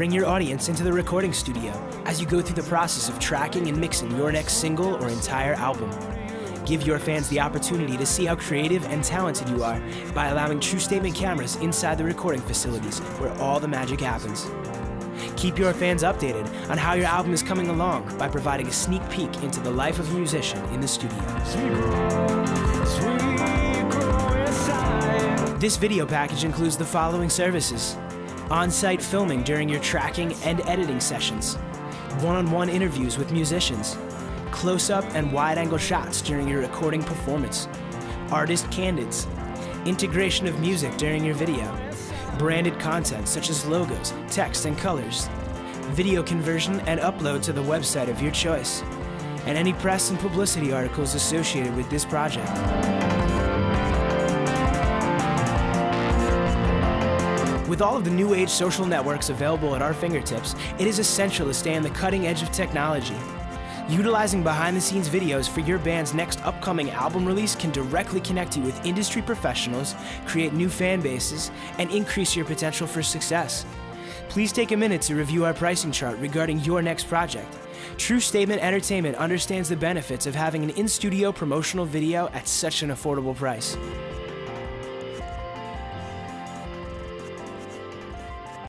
bring your audience into the recording studio as you go through the process of tracking and mixing your next single or entire album. Give your fans the opportunity to see how creative and talented you are by allowing Tru Statement cameras inside the recording facilities where all the magic happens. Keep your fans updated on how your album is coming along by providing a sneak peek into the life of a musician in the studio. This video package includes the following services on site filming during your tracking and editing sessions, one on one interviews with musicians, close up and wide angle shots during your recording performance, artist candids, integration of music during your video, branded content such as logos, text, and colors, video conversion and upload to the website of your choice, and any press and publicity articles associated with this project. With all of the new age social networks available at our fingertips, it is essential to stay on the cutting edge of technology. Utilizing behind the scenes videos for your band's next upcoming album release can directly connect you with industry professionals, create new fan bases, and increase your potential for success. Please take a minute to review our pricing chart regarding your next project. Tru Statement Entertainment understands the benefits of having an in studio promotional video at such an affordable price.